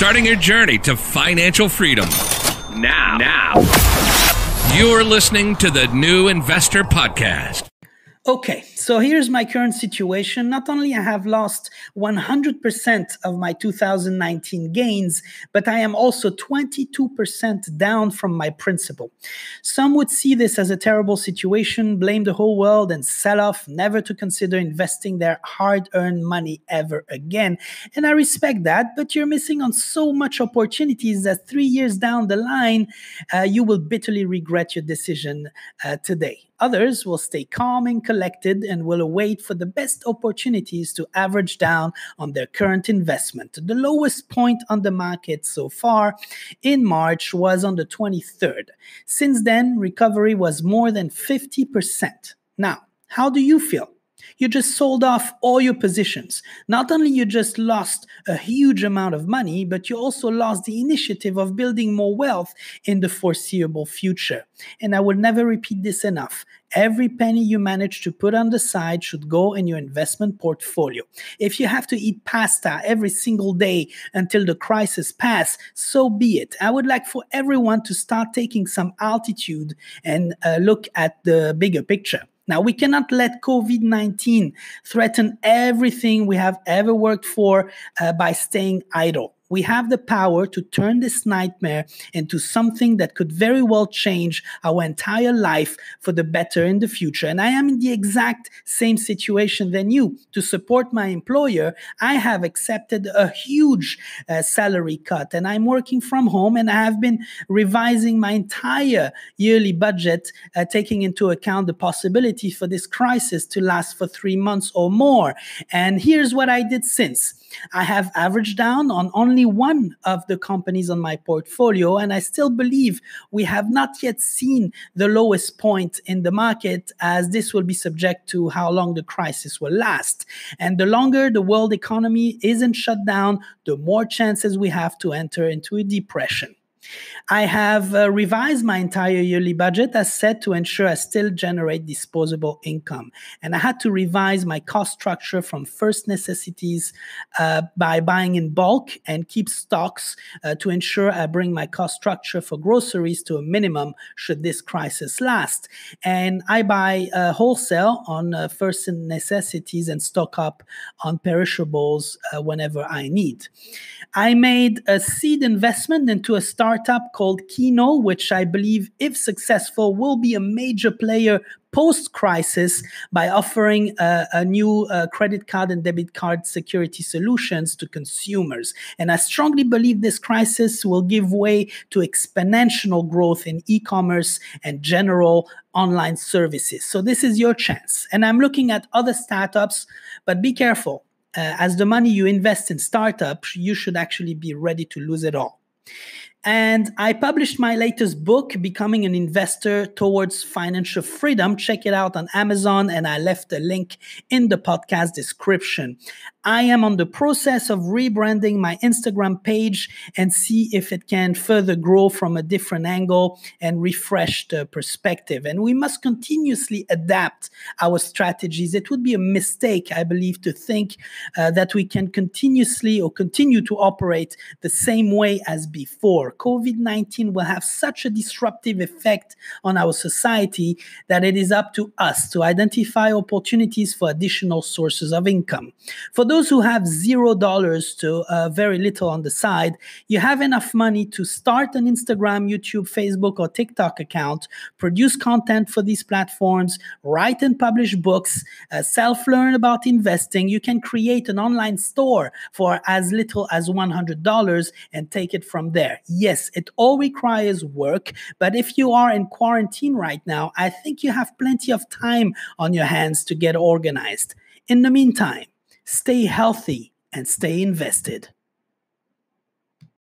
starting your journey to financial freedom. Now, now. You're listening to the New Investor Podcast. Okay, so here's my current situation. Not only I have lost 100% of my 2019 gains, but I am also 22% down from my principal. Some would see this as a terrible situation, blame the whole world and sell off, never to consider investing their hard-earned money ever again. And I respect that, but you're missing on so much opportunities that 3 years down the line, uh, you will bitterly regret your decision uh, today. Others will stay calm and collected and will await for the best opportunities to average down on their current investment. The lowest point on the market so far in March was on the 23rd. Since then, recovery was more than 50%. Now, how do you feel? You just sold off all your positions. Not only you just lost a huge amount of money, but you also lost the initiative of building more wealth in the foreseeable future. And I will never repeat this enough. Every penny you manage to put on the side should go in your investment portfolio. If you have to eat pasta every single day until the crisis pass, so be it. I would like for everyone to start taking some altitude and uh, look at the bigger picture. Now, we cannot let COVID 19 threaten everything we have ever worked for uh, by staying idle we have the power to turn this nightmare into something that could very well change our entire life for the better in the future. And I am in the exact same situation than you. To support my employer, I have accepted a huge uh, salary cut and I'm working from home and I have been revising my entire yearly budget, uh, taking into account the possibility for this crisis to last for three months or more. And here's what I did since. I have averaged down on only one of the companies on my portfolio, and I still believe we have not yet seen the lowest point in the market, as this will be subject to how long the crisis will last. And the longer the world economy isn't shut down, the more chances we have to enter into a depression. I have uh, revised my entire yearly budget as set to ensure I still generate disposable income. And I had to revise my cost structure from first necessities uh, by buying in bulk and keep stocks uh, to ensure I bring my cost structure for groceries to a minimum should this crisis last. And I buy uh, wholesale on uh, first necessities and stock up on perishables uh, whenever I need. I made a seed investment into a startup called Kino, which I believe, if successful, will be a major player post crisis by offering uh, a new uh, credit card and debit card security solutions to consumers. And I strongly believe this crisis will give way to exponential growth in e commerce and general online services. So, this is your chance. And I'm looking at other startups, but be careful uh, as the money you invest in startups, you should actually be ready to lose it all. And I published my latest book, Becoming an Investor Towards Financial Freedom. Check it out on Amazon, and I left a link in the podcast description. I am on the process of rebranding my Instagram page and see if it can further grow from a different angle and refresh the perspective. And we must continuously adapt our strategies. It would be a mistake, I believe, to think uh, that we can continuously or continue to operate the same way as before. COVID 19 will have such a disruptive effect on our society that it is up to us to identify opportunities for additional sources of income. For those who have zero dollars to uh, very little on the side, you have enough money to start an Instagram, YouTube, Facebook, or TikTok account, produce content for these platforms, write and publish books, uh, self learn about investing. You can create an online store for as little as $100 and take it from there. Yes, it all requires work, but if you are in quarantine right now, I think you have plenty of time on your hands to get organized. In the meantime, Stay healthy and stay invested.